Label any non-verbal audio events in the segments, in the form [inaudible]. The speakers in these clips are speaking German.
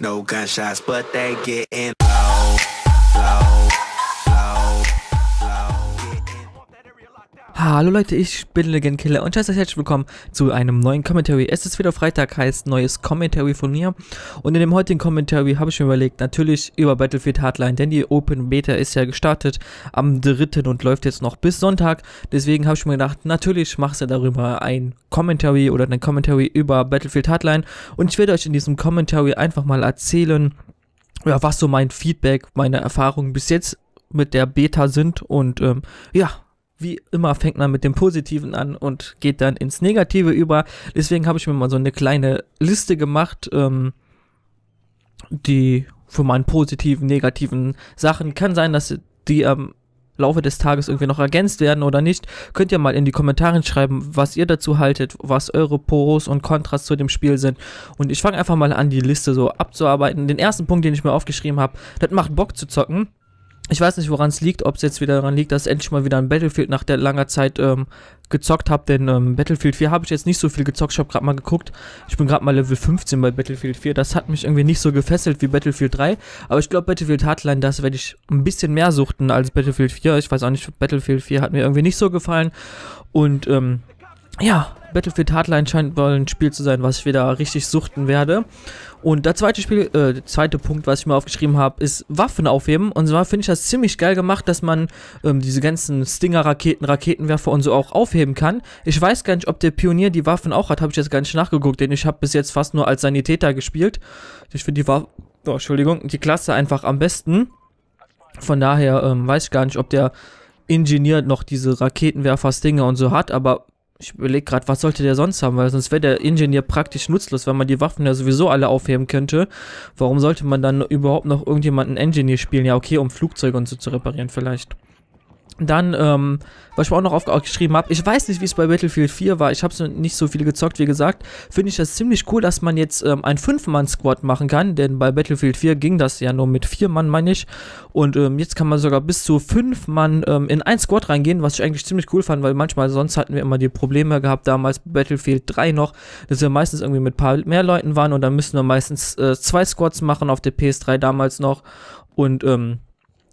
no gunshots, but they getting low, low, Hallo Leute, ich bin Legend Killer und herzlich herzlich willkommen zu einem neuen Commentary. Es ist wieder Freitag, heißt neues Commentary von mir. Und in dem heutigen Commentary habe ich mir überlegt, natürlich über Battlefield Hardline, denn die Open Beta ist ja gestartet am 3. und läuft jetzt noch bis Sonntag. Deswegen habe ich mir gedacht, natürlich machst du darüber ein Commentary oder ein Commentary über Battlefield Hardline. Und ich werde euch in diesem Commentary einfach mal erzählen, ja, was so mein Feedback, meine Erfahrungen bis jetzt mit der Beta sind und ähm, ja, wie immer fängt man mit dem Positiven an und geht dann ins Negative über. Deswegen habe ich mir mal so eine kleine Liste gemacht, ähm, die für meine positiven, negativen Sachen kann sein, dass die am Laufe des Tages irgendwie noch ergänzt werden oder nicht. Könnt ihr mal in die Kommentare schreiben, was ihr dazu haltet, was eure Pros und Kontras zu dem Spiel sind. Und ich fange einfach mal an, die Liste so abzuarbeiten. Den ersten Punkt, den ich mir aufgeschrieben habe, das macht Bock zu zocken. Ich weiß nicht, woran es liegt, ob es jetzt wieder daran liegt, dass ich endlich mal wieder ein Battlefield nach der langer Zeit ähm, gezockt habe, denn ähm, Battlefield 4 habe ich jetzt nicht so viel gezockt. Ich habe gerade mal geguckt. Ich bin gerade mal Level 15 bei Battlefield 4. Das hat mich irgendwie nicht so gefesselt wie Battlefield 3. Aber ich glaube, Battlefield Hardline, das werde ich ein bisschen mehr suchten als Battlefield 4. Ich weiß auch nicht, Battlefield 4 hat mir irgendwie nicht so gefallen. Und ähm, ja, Battlefield Hardline scheint wohl ein Spiel zu sein, was ich wieder richtig suchten werde. Und der zweite Spiel, äh, der zweite Punkt, was ich mir aufgeschrieben habe, ist Waffen aufheben. Und zwar finde ich das ziemlich geil gemacht, dass man ähm, diese ganzen Stinger-Raketen, Raketenwerfer und so auch aufheben kann. Ich weiß gar nicht, ob der Pionier die Waffen auch hat, habe ich jetzt gar nicht nachgeguckt, denn ich habe bis jetzt fast nur als Sanitäter gespielt. Ich finde die Waffe, oh, Entschuldigung, die Klasse einfach am besten. Von daher ähm, weiß ich gar nicht, ob der Ingenieur noch diese Raketenwerfer-Stinger und so hat, aber ich überlege gerade, was sollte der sonst haben, weil sonst wäre der Ingenieur praktisch nutzlos, wenn man die Waffen ja sowieso alle aufheben könnte. Warum sollte man dann überhaupt noch irgendjemanden Engineer spielen? Ja, okay, um Flugzeuge und so zu reparieren vielleicht. Dann, ähm, was ich mir auch noch aufgeschrieben habe, ich weiß nicht, wie es bei Battlefield 4 war, ich habe nicht so viel gezockt, wie gesagt, finde ich das ziemlich cool, dass man jetzt ähm, ein 5-Mann-Squad machen kann, denn bei Battlefield 4 ging das ja nur mit 4 Mann, meine ich, und ähm, jetzt kann man sogar bis zu 5 Mann ähm, in ein Squad reingehen, was ich eigentlich ziemlich cool fand, weil manchmal sonst hatten wir immer die Probleme gehabt, damals Battlefield 3 noch, dass wir meistens irgendwie mit ein paar mehr Leuten waren und dann müssen wir meistens äh, zwei Squads machen auf der PS3 damals noch. Und, ähm,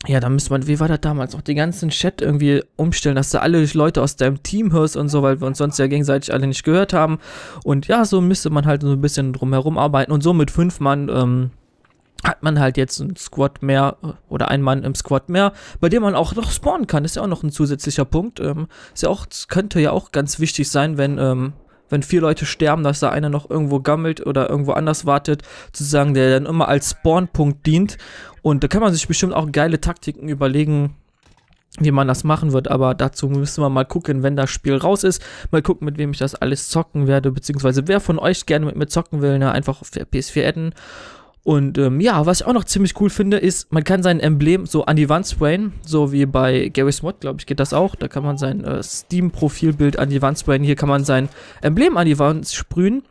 ja, da müsste man, wie war das damals, auch die ganzen Chat irgendwie umstellen, dass du alle Leute aus deinem Team hörst und so, weil wir uns sonst ja gegenseitig alle nicht gehört haben. Und ja, so müsste man halt so ein bisschen drumherum arbeiten. Und so mit fünf Mann ähm, hat man halt jetzt ein Squad mehr äh, oder ein Mann im Squad mehr, bei dem man auch noch spawnen kann. ist ja auch noch ein zusätzlicher Punkt. Ähm, ist ja auch, könnte ja auch ganz wichtig sein, wenn ähm, wenn vier Leute sterben, dass da einer noch irgendwo gammelt oder irgendwo anders wartet, sozusagen, der dann immer als Spawnpunkt dient. Und da kann man sich bestimmt auch geile Taktiken überlegen, wie man das machen wird, aber dazu müssen wir mal gucken, wenn das Spiel raus ist, mal gucken, mit wem ich das alles zocken werde, beziehungsweise wer von euch gerne mit mir zocken will, ne, einfach auf der PS4 adden. Und ähm, ja, was ich auch noch ziemlich cool finde, ist, man kann sein Emblem so an die Wand sprayen, so wie bei Gary's Mod, glaube ich, geht das auch. Da kann man sein äh, Steam-Profilbild an die Wand sprayen. Hier kann man sein Emblem an die Wand sprühen.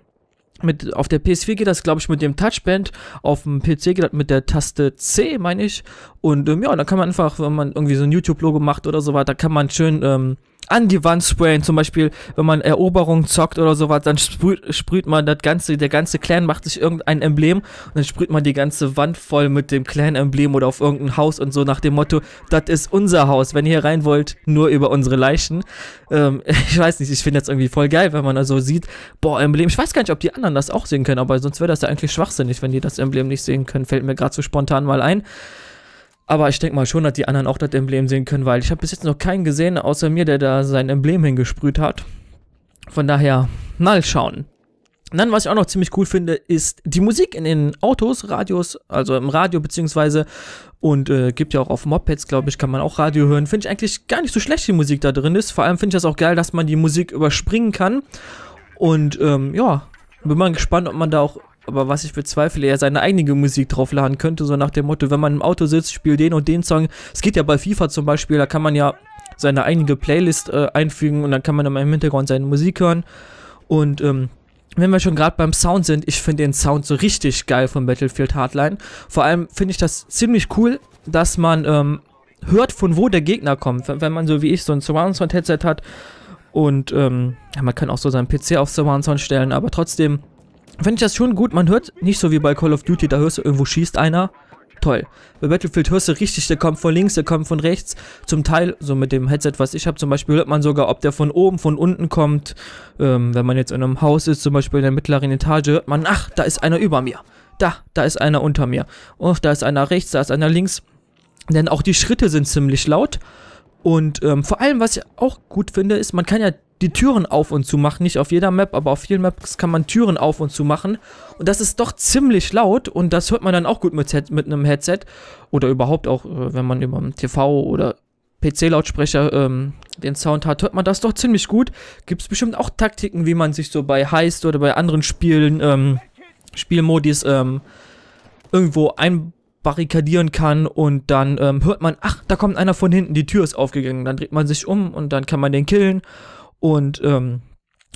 Mit, auf der PS4 geht das, glaube ich, mit dem Touchband. Auf dem PC geht das mit der Taste C, meine ich. Und ähm, ja, da kann man einfach, wenn man irgendwie so ein YouTube-Logo macht oder so weiter, kann man schön ähm, an die Wand sprayen. Zum Beispiel, wenn man Eroberung zockt oder sowas, dann sprüht, sprüht man das ganze, der ganze Clan macht sich irgendein Emblem und dann sprüht man die ganze Wand voll mit dem Clan-Emblem oder auf irgendein Haus und so nach dem Motto, das ist unser Haus. Wenn ihr hier rein wollt, nur über unsere Leichen. Ähm, [laughs] ich weiß nicht, ich finde das irgendwie voll geil, wenn man also sieht, boah, Emblem. Ich weiß gar nicht, ob die anderen das auch sehen können, aber sonst wäre das ja eigentlich schwachsinnig, wenn die das Emblem nicht sehen können. Fällt mir gerade so spontan mal ein. Aber ich denke mal schon, dass die anderen auch das Emblem sehen können, weil ich habe bis jetzt noch keinen gesehen, außer mir, der da sein Emblem hingesprüht hat. Von daher, mal schauen. Und dann, was ich auch noch ziemlich cool finde, ist die Musik in den Autos, Radios, also im Radio beziehungsweise und äh, gibt ja auch auf Mopeds, glaube ich, kann man auch Radio hören. Finde ich eigentlich gar nicht so schlecht, die Musik da drin ist. Vor allem finde ich das auch geil, dass man die Musik überspringen kann. Und ähm, ja, bin mal gespannt, ob man da auch aber was ich bezweifle, er seine eigene Musik draufladen könnte, so nach dem Motto, wenn man im Auto sitzt, spielt den und den Song. Es geht ja bei FIFA zum Beispiel, da kann man ja seine eigene Playlist äh, einfügen und dann kann man dann im Hintergrund seine Musik hören. Und ähm, wenn wir schon gerade beim Sound sind, ich finde den Sound so richtig geil von Battlefield Hardline. Vor allem finde ich das ziemlich cool, dass man ähm, hört, von wo der Gegner kommt. Wenn man so wie ich so ein Surround Sound Headset hat und ähm, ja, man kann auch so seinen PC auf Surround Sound stellen, aber trotzdem finde ich das schon gut. Man hört nicht so wie bei Call of Duty, da hörst du irgendwo schießt einer. Toll. Bei Battlefield hörst du richtig, der kommt von links, der kommt von rechts. Zum Teil, so mit dem Headset, was ich habe, zum Beispiel hört man sogar, ob der von oben, von unten kommt. Ähm, wenn man jetzt in einem Haus ist, zum Beispiel in der mittleren Etage, hört man, ach, da ist einer über mir. Da, da ist einer unter mir. Oh, da ist einer rechts, da ist einer links. Denn auch die Schritte sind ziemlich laut. Und ähm, vor allem, was ich auch gut finde, ist, man kann ja die Türen auf und zu machen. Nicht auf jeder Map, aber auf vielen Maps kann man Türen auf und zu machen. Und das ist doch ziemlich laut und das hört man dann auch gut mit, mit einem Headset. Oder überhaupt auch, äh, wenn man über einen TV oder PC-Lautsprecher ähm, den Sound hat, hört man das doch ziemlich gut. Gibt es bestimmt auch Taktiken, wie man sich so bei Heist oder bei anderen Spielen, ähm, Spielmodis ähm, irgendwo einbarrikadieren kann und dann ähm, hört man, ach, da kommt einer von hinten, die Tür ist aufgegangen. Dann dreht man sich um und dann kann man den killen. Und ähm,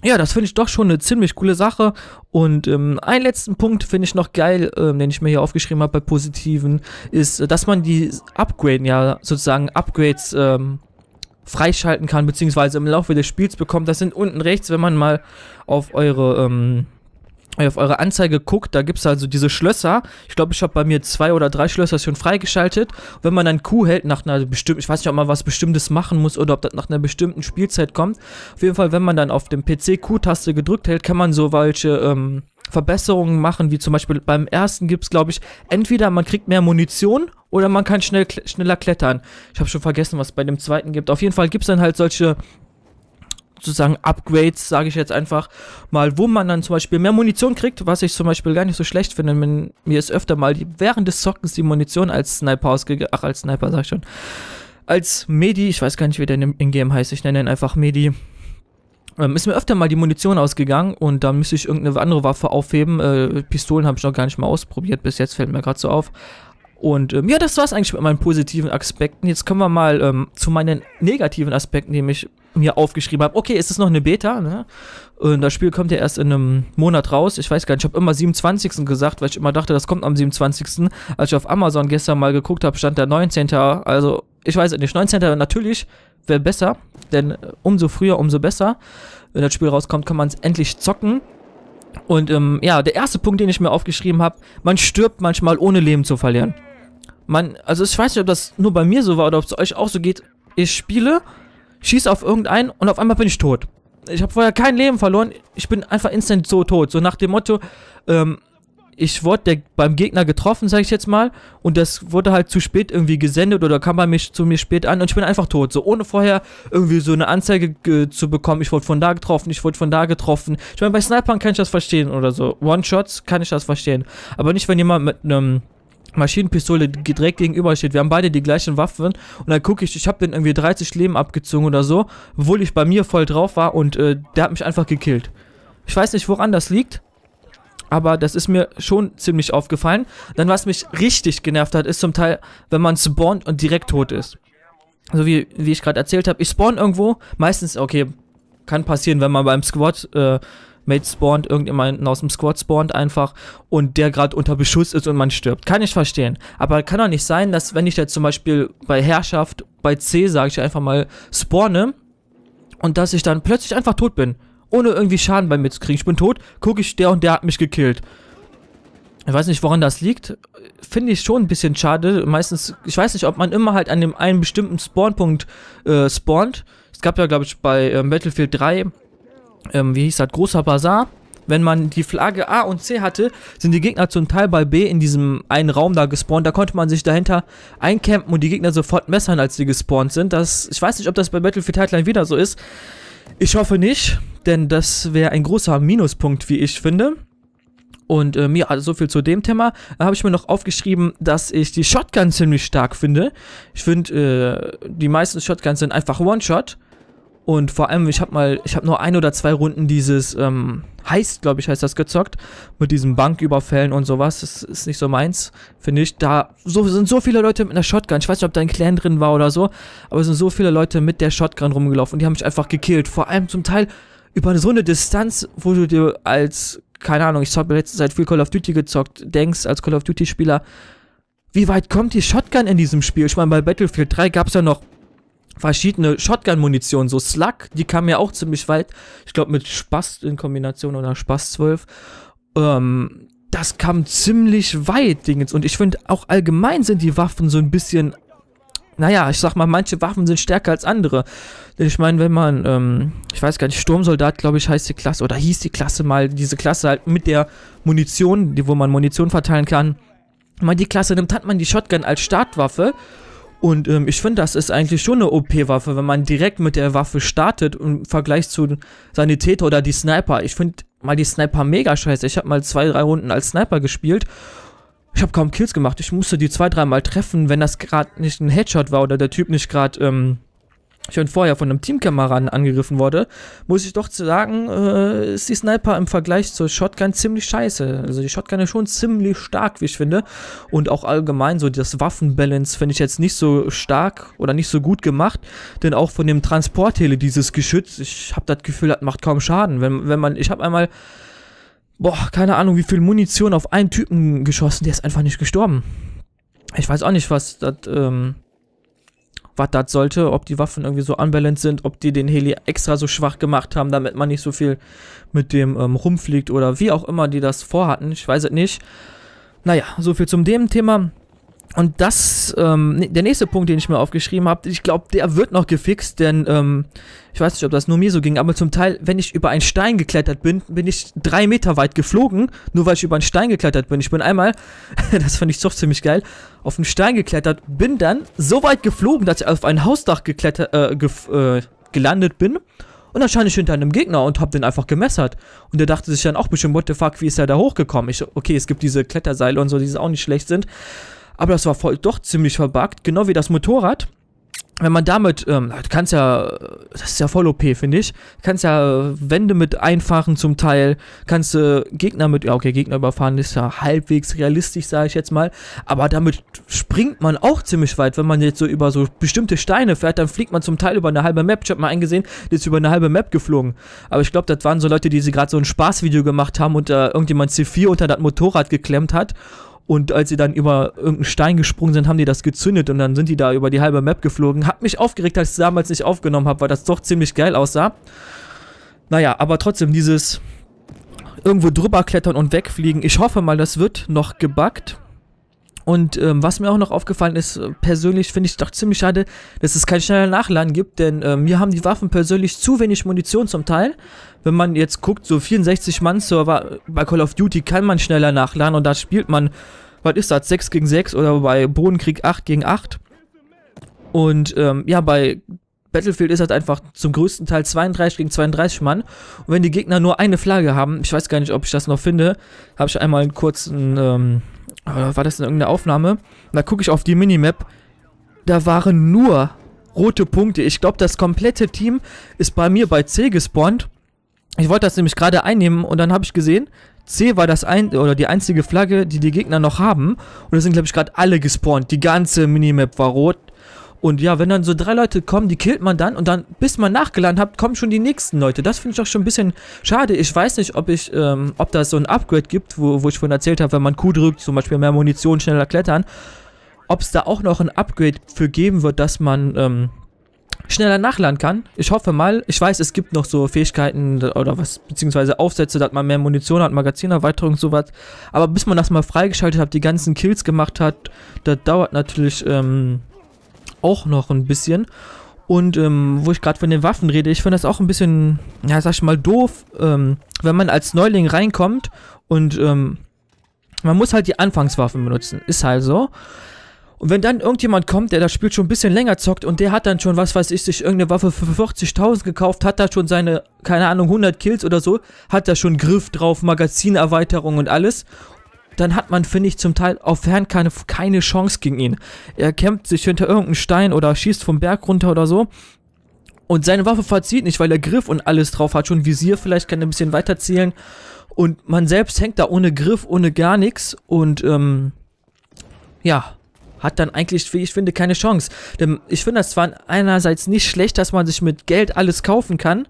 ja, das finde ich doch schon eine ziemlich coole Sache. Und ähm, einen letzten Punkt finde ich noch geil, ähm, den ich mir hier aufgeschrieben habe bei Positiven, ist, dass man die Upgraden ja sozusagen Upgrades ähm, freischalten kann, beziehungsweise im Laufe des Spiels bekommt. Das sind unten rechts, wenn man mal auf eure ähm, auf eure Anzeige guckt, da gibt es also diese Schlösser. Ich glaube, ich habe bei mir zwei oder drei Schlösser schon freigeschaltet. Wenn man dann Q hält nach einer bestimmten, ich weiß nicht, ob man was Bestimmtes machen muss oder ob das nach einer bestimmten Spielzeit kommt. Auf jeden Fall, wenn man dann auf dem PC Q-Taste gedrückt hält, kann man so welche ähm, Verbesserungen machen, wie zum Beispiel beim ersten gibt es, glaube ich, entweder man kriegt mehr Munition oder man kann schnell, schneller klettern. Ich habe schon vergessen, was es bei dem zweiten gibt. Auf jeden Fall gibt es dann halt solche sozusagen Upgrades, sage ich jetzt einfach mal, wo man dann zum Beispiel mehr Munition kriegt, was ich zum Beispiel gar nicht so schlecht finde. Wenn, mir ist öfter mal die, während des Zockens die Munition als Sniper ausgegangen, ach, als Sniper sag ich schon, als Medi, ich weiß gar nicht, wie der in Game heißt, ich nenne ihn einfach Medi, ähm, ist mir öfter mal die Munition ausgegangen und da müsste ich irgendeine andere Waffe aufheben. Äh, Pistolen habe ich noch gar nicht mal ausprobiert, bis jetzt fällt mir gerade so auf. Und ähm, ja, das war es eigentlich mit meinen positiven Aspekten. Jetzt kommen wir mal ähm, zu meinen negativen Aspekten, die ich mir aufgeschrieben habe. Okay, ist es noch eine Beta? Ne? Und das Spiel kommt ja erst in einem Monat raus. Ich weiß gar nicht, ich habe immer 27. gesagt, weil ich immer dachte, das kommt am 27. Als ich auf Amazon gestern mal geguckt habe, stand der 19. Also, ich weiß nicht, 19. natürlich wäre besser, denn äh, umso früher, umso besser. Wenn das Spiel rauskommt, kann man es endlich zocken. Und ähm, ja, der erste Punkt, den ich mir aufgeschrieben habe, man stirbt manchmal ohne Leben zu verlieren man, also ich weiß nicht, ob das nur bei mir so war oder ob es euch auch so geht. Ich spiele, schieße auf irgendeinen und auf einmal bin ich tot. Ich habe vorher kein Leben verloren. Ich bin einfach instant so tot. So nach dem Motto, ähm, ich wurde beim Gegner getroffen, sage ich jetzt mal, und das wurde halt zu spät irgendwie gesendet oder kam bei mir zu mir spät an und ich bin einfach tot. So ohne vorher irgendwie so eine Anzeige zu bekommen, ich wurde von da getroffen, ich wurde von da getroffen. Ich meine, bei Snipern kann ich das verstehen oder so. One-Shots kann ich das verstehen. Aber nicht, wenn jemand mit einem Maschinenpistole direkt gegenüber steht. Wir haben beide die gleichen Waffen und dann gucke ich, ich habe den irgendwie 30 Leben abgezogen oder so, obwohl ich bei mir voll drauf war und äh, der hat mich einfach gekillt. Ich weiß nicht, woran das liegt, aber das ist mir schon ziemlich aufgefallen. Dann, was mich richtig genervt hat, ist zum Teil, wenn man spawnt und direkt tot ist. So wie, wie ich gerade erzählt habe, ich spawn irgendwo, meistens, okay, kann passieren, wenn man beim Squad äh, Mate spawnt, irgendjemanden aus dem Squad spawnt einfach und der gerade unter Beschuss ist und man stirbt. Kann ich verstehen. Aber kann doch nicht sein, dass wenn ich jetzt zum Beispiel bei Herrschaft, bei C, sage ich einfach mal, spawne und dass ich dann plötzlich einfach tot bin. Ohne irgendwie Schaden bei mir zu kriegen. Ich bin tot, gucke ich, der und der hat mich gekillt. Ich weiß nicht, woran das liegt. Finde ich schon ein bisschen schade. Meistens, ich weiß nicht, ob man immer halt an dem einen bestimmten Spawnpunkt äh, spawnt. Es gab ja, glaube ich, bei äh, Battlefield 3 ähm, wie hieß das, großer Bazar. Wenn man die Flagge A und C hatte, sind die Gegner zum Teil bei B in diesem einen Raum da gespawnt. Da konnte man sich dahinter eincampen und die Gegner sofort messern, als sie gespawnt sind. Das, ich weiß nicht, ob das bei Battlefield Hardline wieder so ist. Ich hoffe nicht, denn das wäre ein großer Minuspunkt, wie ich finde. Und ähm, ja, also so viel zu dem Thema. Da habe ich mir noch aufgeschrieben, dass ich die Shotgun ziemlich stark finde. Ich finde, äh, die meisten Shotguns sind einfach One-Shot. Und vor allem, ich habe mal, ich habe nur ein oder zwei Runden dieses ähm, Heist, glaube ich, heißt das gezockt, mit diesen Banküberfällen und sowas. Das ist nicht so meins, finde ich. Da so, sind so viele Leute mit einer Shotgun. Ich weiß nicht, ob da ein Clan drin war oder so, aber es sind so viele Leute mit der Shotgun rumgelaufen und die haben mich einfach gekillt. Vor allem zum Teil über so eine Distanz, wo du dir als, keine Ahnung, ich habe letzte Zeit viel Call of Duty gezockt, denkst als Call of Duty-Spieler, wie weit kommt die Shotgun in diesem Spiel? Ich meine, bei Battlefield 3 gab es ja noch verschiedene Shotgun-Munition, so Slug, die kam ja auch ziemlich weit. Ich glaube mit Spaß in Kombination oder Spaß 12. ähm, das kam ziemlich weit, Dingens. Und ich finde, auch allgemein sind die Waffen so ein bisschen naja, ich sag mal, manche Waffen sind stärker als andere. Denn ich meine, wenn man, ähm, ich weiß gar nicht, Sturmsoldat, glaube ich, heißt die Klasse, oder hieß die Klasse mal, diese Klasse halt mit der Munition, die, wo man Munition verteilen kann. Wenn man die Klasse nimmt, hat man die Shotgun als Startwaffe. Und ähm, ich finde, das ist eigentlich schon eine OP-Waffe, wenn man direkt mit der Waffe startet im Vergleich zu Sanitäter oder die Sniper. Ich finde mal die Sniper mega scheiße. Ich habe mal zwei, drei Runden als Sniper gespielt ich habe kaum Kills gemacht. Ich musste die zwei, dreimal treffen, wenn das gerade nicht ein Headshot war oder der Typ nicht gerade ähm, schon vorher von einem Teamkameraden angegriffen wurde, muss ich doch sagen, äh, ist die Sniper im Vergleich zur Shotgun ziemlich scheiße. Also die Shotgun ist schon ziemlich stark, wie ich finde. Und auch allgemein so das Waffenbalance finde ich jetzt nicht so stark oder nicht so gut gemacht. Denn auch von dem Transportheli, dieses Geschütz, ich habe das Gefühl, das macht kaum Schaden. Wenn, wenn man, ich habe einmal boah, keine Ahnung, wie viel Munition auf einen Typen geschossen, der ist einfach nicht gestorben. Ich weiß auch nicht, was das, ähm, was das sollte, ob die Waffen irgendwie so unbalanced sind, ob die den Heli extra so schwach gemacht haben, damit man nicht so viel mit dem ähm, rumfliegt oder wie auch immer die das vorhatten. Ich weiß es nicht. Naja, so viel zum dem Thema. Und das, ähm, der nächste Punkt, den ich mir aufgeschrieben habe, ich glaube, der wird noch gefixt, denn ähm, ich weiß nicht, ob das nur mir so ging, aber zum Teil, wenn ich über einen Stein geklettert bin, bin ich drei Meter weit geflogen, nur weil ich über einen Stein geklettert bin. Ich bin einmal, [laughs] das fand ich doch ziemlich geil, auf einen Stein geklettert, bin dann so weit geflogen, dass ich auf ein Hausdach geklettert, äh, gef äh, gelandet bin. Und dann stand ich hinter einem Gegner und hab den einfach gemessert. Und der dachte sich dann auch bestimmt, what the fuck, wie ist er da hochgekommen? Ich, okay, es gibt diese Kletterseile und so, die auch nicht schlecht sind. Aber das war voll doch ziemlich verbuggt, genau wie das Motorrad. Wenn man damit, ähm, du kannst ja, das ist ja voll OP, finde ich. Du kannst ja Wände mit einfahren zum Teil, kannst äh, Gegner mit, ja okay, Gegner überfahren ist ja halbwegs realistisch, sage ich jetzt mal. Aber damit springt man auch ziemlich weit. Wenn man jetzt so über so bestimmte Steine fährt, dann fliegt man zum Teil über eine halbe Map. Ich habe mal eingesehen, der ist über eine halbe Map geflogen. Aber ich glaube, das waren so Leute, die sie gerade so ein Spaßvideo gemacht haben und da irgendjemand C4 unter das Motorrad geklemmt hat und als sie dann über irgendeinen Stein gesprungen sind, haben die das gezündet und dann sind die da über die halbe Map geflogen. Hat mich aufgeregt, als ich es damals nicht aufgenommen habe, weil das doch ziemlich geil aussah. Naja, aber trotzdem dieses irgendwo drüber klettern und wegfliegen. Ich hoffe mal, das wird noch gebackt. Und ähm, was mir auch noch aufgefallen ist, äh, persönlich finde ich doch ziemlich schade, dass es kein schneller Nachladen gibt, denn äh, mir haben die Waffen persönlich zu wenig Munition zum Teil. Wenn man jetzt guckt, so 64 Mann Server bei Call of Duty kann man schneller nachladen und da spielt man, was ist das, 6 gegen 6 oder bei Bodenkrieg 8 gegen 8. Und ähm, ja, bei Battlefield ist das einfach zum größten Teil 32 gegen 32 Mann. Und wenn die Gegner nur eine Flagge haben, ich weiß gar nicht, ob ich das noch finde, habe ich einmal einen kurzen ähm, war das in irgendeiner Aufnahme? Da gucke ich auf die Minimap. Da waren nur rote Punkte. Ich glaube, das komplette Team ist bei mir bei C gespawnt. Ich wollte das nämlich gerade einnehmen und dann habe ich gesehen, C war das ein oder die einzige Flagge, die die Gegner noch haben. Und da sind, glaube ich, gerade alle gespawnt. Die ganze Minimap war rot. Und ja, wenn dann so drei Leute kommen, die killt man dann und dann, bis man nachgeladen hat, kommen schon die nächsten Leute. Das finde ich auch schon ein bisschen schade. Ich weiß nicht, ob ich, ähm, ob das so ein Upgrade gibt, wo, wo ich vorhin erzählt habe, wenn man Q drückt, zum Beispiel mehr Munition, schneller klettern. Ob es da auch noch ein Upgrade für geben wird, dass man, ähm, schneller nachladen kann. Ich hoffe mal. Ich weiß, es gibt noch so Fähigkeiten oder was, beziehungsweise Aufsätze, dass man mehr Munition hat, Magazinerweiterung, sowas. Aber bis man das mal freigeschaltet hat, die ganzen Kills gemacht hat, das dauert natürlich, ähm, auch noch ein bisschen. Und ähm, wo ich gerade von den Waffen rede, ich finde das auch ein bisschen, ja, sag ich mal, doof, ähm, wenn man als Neuling reinkommt und ähm, man muss halt die Anfangswaffen benutzen. Ist halt so. Und wenn dann irgendjemand kommt, der das Spiel schon ein bisschen länger zockt und der hat dann schon, was weiß ich, sich irgendeine Waffe für 40.000 gekauft, hat da schon seine, keine Ahnung, 100 Kills oder so, hat da schon Griff drauf, Magazinerweiterung und alles dann hat man, finde ich, zum Teil auf Fern keine, keine Chance gegen ihn. Er kämpft sich hinter irgendeinem Stein oder schießt vom Berg runter oder so. Und seine Waffe verzieht nicht, weil er Griff und alles drauf hat. Schon Visier, vielleicht kann er ein bisschen weiter zielen. Und man selbst hängt da ohne Griff, ohne gar nichts. Und, ähm, ja, hat dann eigentlich, wie ich finde, keine Chance. Denn ich finde das zwar einerseits nicht schlecht, dass man sich mit Geld alles kaufen kann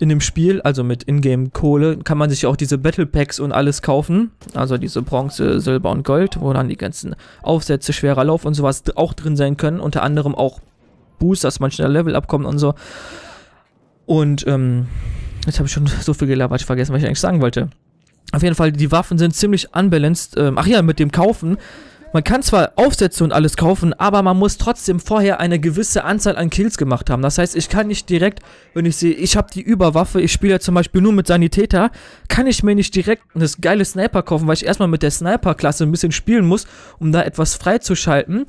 in dem Spiel, also mit Ingame-Kohle, kann man sich auch diese Battle Packs und alles kaufen. Also diese Bronze, Silber und Gold, wo dann die ganzen Aufsätze, schwerer Lauf und sowas auch drin sein können. Unter anderem auch Boost, dass man schneller Level abkommt und so. Und, ähm, jetzt habe ich schon so viel gelabert, ich vergessen, was ich eigentlich sagen wollte. Auf jeden Fall, die Waffen sind ziemlich unbalanced. Ähm, ach ja, mit dem Kaufen. Man kann zwar Aufsätze und alles kaufen, aber man muss trotzdem vorher eine gewisse Anzahl an Kills gemacht haben. Das heißt, ich kann nicht direkt, wenn ich sehe, ich habe die Überwaffe, ich spiele ja zum Beispiel nur mit Sanitäter, kann ich mir nicht direkt eine geile Sniper kaufen, weil ich erstmal mit der Sniper-Klasse ein bisschen spielen muss, um da etwas freizuschalten.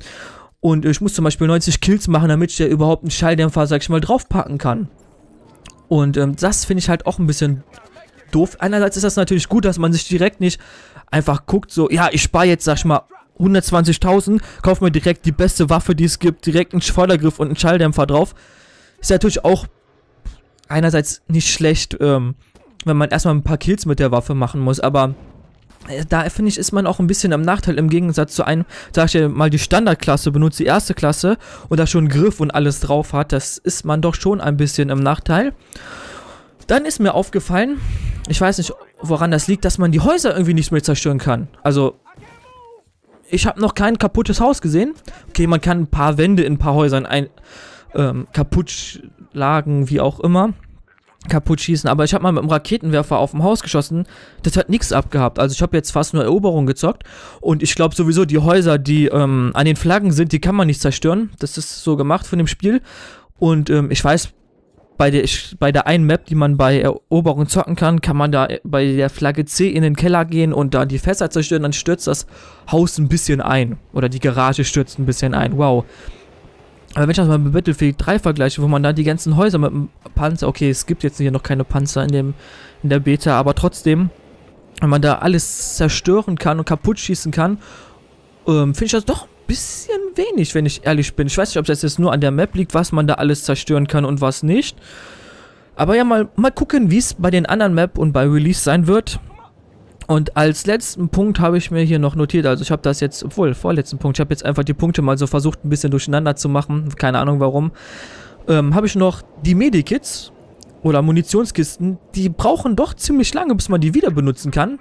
Und ich muss zum Beispiel 90 Kills machen, damit ich ja überhaupt einen Schalldämpfer, sag ich mal, draufpacken kann. Und ähm, das finde ich halt auch ein bisschen doof. Einerseits ist das natürlich gut, dass man sich direkt nicht einfach guckt, so, ja, ich spare jetzt, sag ich mal, 120.000, kauf mir direkt die beste Waffe, die es gibt, direkt einen Vordergriff und einen Schalldämpfer drauf. Ist natürlich auch einerseits nicht schlecht, ähm, wenn man erstmal ein paar Kills mit der Waffe machen muss, aber äh, da finde ich, ist man auch ein bisschen am Nachteil im Gegensatz zu einem, sag ich mal, die Standardklasse benutzt die erste Klasse und da schon Griff und alles drauf hat. Das ist man doch schon ein bisschen im Nachteil. Dann ist mir aufgefallen, ich weiß nicht, woran das liegt, dass man die Häuser irgendwie nicht mehr zerstören kann. Also, ich habe noch kein kaputtes Haus gesehen. Okay, man kann ein paar Wände in ein paar Häusern ein, ähm, kaputt lagen, wie auch immer kaputt schießen, aber ich habe mal mit dem Raketenwerfer auf dem Haus geschossen, das hat nichts abgehabt. Also ich habe jetzt fast nur Eroberung gezockt und ich glaube sowieso die Häuser, die ähm, an den Flaggen sind, die kann man nicht zerstören. Das ist so gemacht von dem Spiel und ähm, ich weiß, bei der, bei der einen Map, die man bei Eroberung zocken kann, kann man da bei der Flagge C in den Keller gehen und da die Fässer zerstören, dann stürzt das Haus ein bisschen ein oder die Garage stürzt ein bisschen ein. Wow. Aber wenn ich das mal mit Battlefield 3 vergleiche, wo man da die ganzen Häuser mit dem Panzer, okay, es gibt jetzt hier noch keine Panzer in, dem, in der Beta, aber trotzdem, wenn man da alles zerstören kann und kaputt schießen kann, ähm, finde ich das doch bisschen wenig, wenn ich ehrlich bin. Ich weiß nicht, ob das jetzt nur an der Map liegt, was man da alles zerstören kann und was nicht. Aber ja, mal, mal gucken, wie es bei den anderen Map und bei Release sein wird. Und als letzten Punkt habe ich mir hier noch notiert, also ich habe das jetzt, obwohl, vorletzten Punkt, ich habe jetzt einfach die Punkte mal so versucht, ein bisschen durcheinander zu machen, keine Ahnung warum, ähm, habe ich noch die Medikits oder Munitionskisten, die brauchen doch ziemlich lange, bis man die wieder benutzen kann.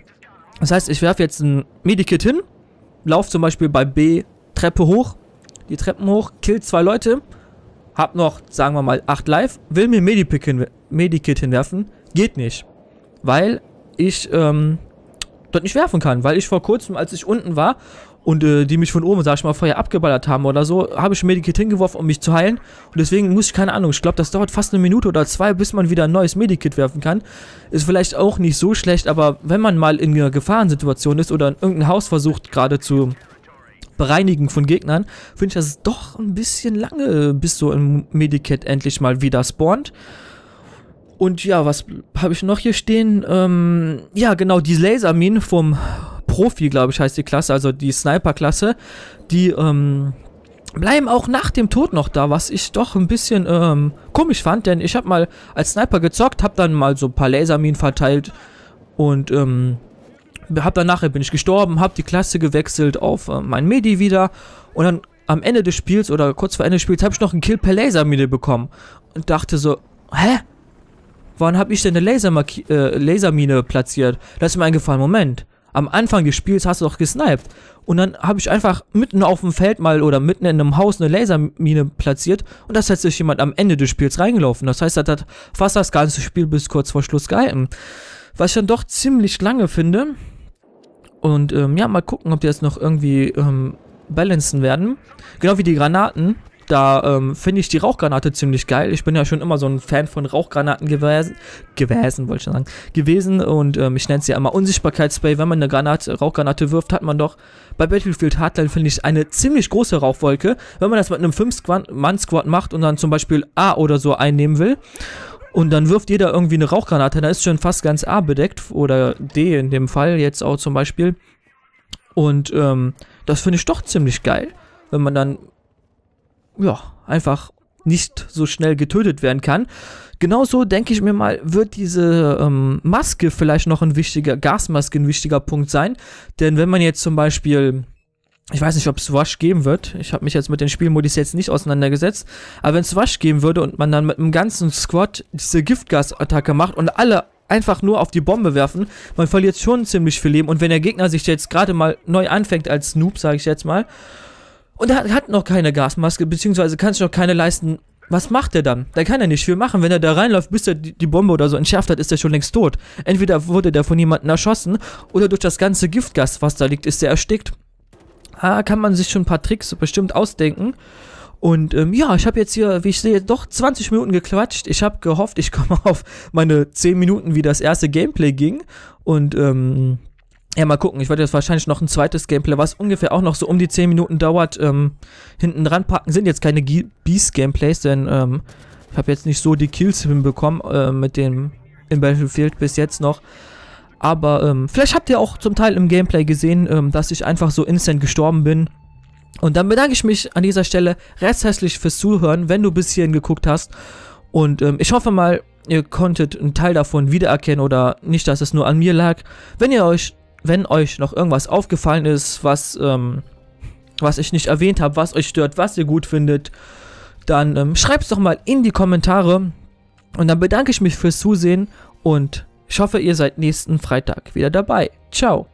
Das heißt, ich werfe jetzt ein Medikit hin, laufe zum Beispiel bei B Treppe hoch, die Treppen hoch, kill zwei Leute, hab noch, sagen wir mal, acht Live, will mir Medikit, hin, Medikit hinwerfen, geht nicht. Weil ich, ähm, dort nicht werfen kann, weil ich vor kurzem, als ich unten war und äh, die mich von oben, sag ich mal, vorher abgeballert haben oder so, habe ich Medikit hingeworfen, um mich zu heilen. Und deswegen muss ich, keine Ahnung, ich glaube, das dauert fast eine Minute oder zwei, bis man wieder ein neues Medikit werfen kann. Ist vielleicht auch nicht so schlecht, aber wenn man mal in einer Gefahrensituation ist oder irgendein Haus versucht gerade zu bereinigen von Gegnern, finde ich das doch ein bisschen lange, bis so ein Medikit endlich mal wieder spawnt. Und ja, was habe ich noch hier stehen? Ähm, ja, genau, die Laserminen vom Profi, glaube ich, heißt die Klasse, also die Sniper-Klasse, die ähm, bleiben auch nach dem Tod noch da, was ich doch ein bisschen ähm, komisch fand, denn ich habe mal als Sniper gezockt, habe dann mal so ein paar Laserminen verteilt und ähm, hab dann nachher bin ich gestorben, habe die Klasse gewechselt auf äh, mein Medi wieder und dann am Ende des Spiels oder kurz vor Ende des Spiels habe ich noch einen Kill per Lasermine bekommen und dachte so, hä? wann habe ich denn eine Lasermarki äh, Lasermine platziert? Da ist mir eingefallen, Moment, am Anfang des Spiels hast du doch gesniped. Und dann habe ich einfach mitten auf dem Feld mal oder mitten in einem Haus eine Lasermine platziert und das hat sich jemand am Ende des Spiels reingelaufen. Das heißt, das hat fast das ganze Spiel bis kurz vor Schluss gehalten. Was ich dann doch ziemlich lange finde. Und ähm, ja, mal gucken, ob die jetzt noch irgendwie ähm, balancen werden. Genau wie die Granaten. Da ähm, finde ich die Rauchgranate ziemlich geil. Ich bin ja schon immer so ein Fan von Rauchgranaten gewesen, gewesen wollte ich schon sagen, gewesen. Und ähm, ich nenne es ja immer Unsichtbarkeitsspray. Wenn man eine Granate, Rauchgranate wirft, hat man doch bei Battlefield Hardline, finde ich, eine ziemlich große Rauchwolke. Wenn man das mit einem 5-Mann-Squad macht und dann zum Beispiel A oder so einnehmen will, und dann wirft jeder irgendwie eine Rauchgranate, da ist schon fast ganz A bedeckt, oder D in dem Fall jetzt auch zum Beispiel. Und ähm, das finde ich doch ziemlich geil, wenn man dann ja, einfach nicht so schnell getötet werden kann. Genauso denke ich mir mal, wird diese ähm, Maske vielleicht noch ein wichtiger, Gasmaske ein wichtiger Punkt sein. Denn wenn man jetzt zum Beispiel, ich weiß nicht, ob es Wash geben wird, ich habe mich jetzt mit den Spielmodis jetzt nicht auseinandergesetzt, aber wenn es Wash geben würde und man dann mit einem ganzen Squad diese Giftgasattacke macht und alle einfach nur auf die Bombe werfen, man verliert schon ziemlich viel Leben. Und wenn der Gegner sich jetzt gerade mal neu anfängt als Noob, sage ich jetzt mal, und er hat noch keine Gasmaske, beziehungsweise kann sich noch keine leisten, was macht er dann? Der kann ja nicht viel machen. Wenn er da reinläuft, bis er die, die Bombe oder so entschärft hat, ist er schon längst tot. Entweder wurde der von jemandem erschossen oder durch das ganze Giftgas, was da liegt, ist er erstickt. Ah, kann man sich schon ein paar Tricks bestimmt ausdenken. Und ähm, ja, ich habe jetzt hier, wie ich sehe, doch 20 Minuten gequatscht. Ich habe gehofft, ich komme [laughs] auf meine 10 Minuten, wie das erste Gameplay ging. Und ähm, ja, mal gucken. Ich werde jetzt wahrscheinlich noch ein zweites Gameplay, was ungefähr auch noch so um die 10 Minuten dauert, ähm, hinten dran packen. Sind jetzt keine Beast-Gameplays, denn ähm, ich habe jetzt nicht so die Kills hinbekommen äh, mit dem in Battlefield bis jetzt noch. Aber ähm, vielleicht habt ihr auch zum Teil im Gameplay gesehen, ähm, dass ich einfach so instant gestorben bin. Und dann bedanke ich mich an dieser Stelle recht herzlich fürs Zuhören, wenn du bis hierhin geguckt hast. Und ähm, ich hoffe mal, ihr konntet einen Teil davon wiedererkennen oder nicht, dass es nur an mir lag. Wenn ihr euch, wenn euch noch irgendwas aufgefallen ist, was, ähm, was ich nicht erwähnt habe, was euch stört, was ihr gut findet, dann ähm, schreibt es doch mal in die Kommentare. Und dann bedanke ich mich fürs Zusehen und ich hoffe, ihr seid nächsten Freitag wieder dabei. Ciao.